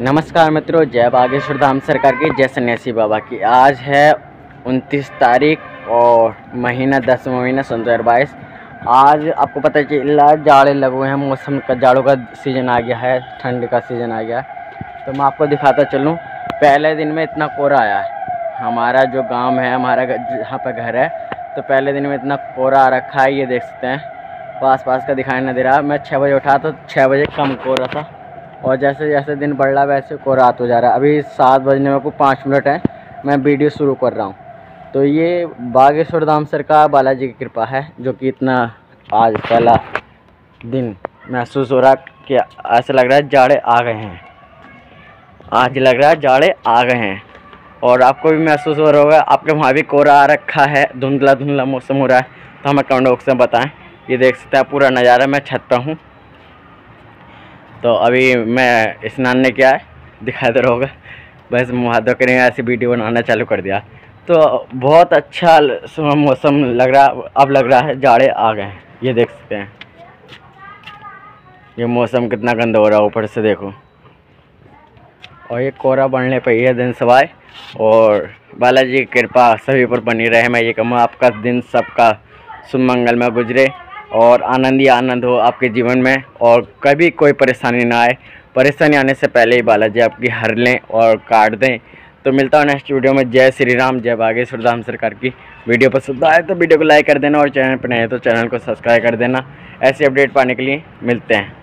नमस्कार मित्रों, जय बागेश्वर धाम सरकार की, जय सन्यासी बाबा की। आज है उनतीस तारीख और महीना दस महीना सन दो बाईस। आज आपको पता चला, जाड़े लगे हुए हैं, मौसम का, जाड़ों का सीज़न आ गया है, ठंड का सीज़न आ गया है। तो मैं आपको दिखाता चलूँ, पहले दिन में इतना कोहरा आया है। हमारा जो गाँव है, हमारा जहाँ पर घर है तो पहले दिन में इतना कोहरा आ रखा है, ये देख सकते हैं। पास पास का दिखाई नहीं दे रहा, मैं छः बजे उठा तो छः बजे कम कोहरा था। और जैसे जैसे दिन बढ़ रहा है, वैसे को रात हो जा रहा है। अभी सात बजने में को पाँच मिनट है। मैं वीडियो शुरू कर रहा हूँ। तो ये बागेश्वर धाम सर का बालाजी की कृपा है, जो कि इतना आज पहला दिन महसूस हो रहा कि ऐसा लग रहा है जाड़े आ गए हैं। आज लग रहा है जाड़े आ गए हैं। और आपको भी महसूस हो रहा होगा आपके वहाँ भी कोहरा आ रखा है धुंधला धुंधला मौसम हो रहा है। तो हमें कमेंट बॉक्स में बताएँ। ये देख सकते हैं, पूरा नज़ारा मैं छत पर हूँ। तो अभी मैं स्नान ने किया है, दिखाई दे रहा बस मुँह धो कर ऐसी वीडियो बनाना चालू कर दिया। तो बहुत अच्छा मौसम लग रहा, अब लग रहा है, जाड़े आ गए ये देख सकते हैं। ये मौसम कितना गंदा हो रहा है, ऊपर से देखो। और ये कोहरा बढ़ने पर यह दिन सवाए और बालाजी कृपा सभी पर बनी रहे, मैं ये कहूँ आपका दिन सबका शुभ मंगल में गुजरे। और आनंद ही आनंद हो आपके जीवन में और कभी कोई परेशानी ना आए। परेशानी आने से पहले ही बालाजी आपकी हर लें और काट दें। तो मिलता हूँ नेक्स्ट वीडियो में। जय श्री राम, जय बागेश्वर धाम सरकार की। वीडियो पसंद आए तो वीडियो को लाइक कर देना और चैनल पर नए तो चैनल को सब्सक्राइब कर देना। ऐसी अपडेट पाने के लिए मिलते हैं।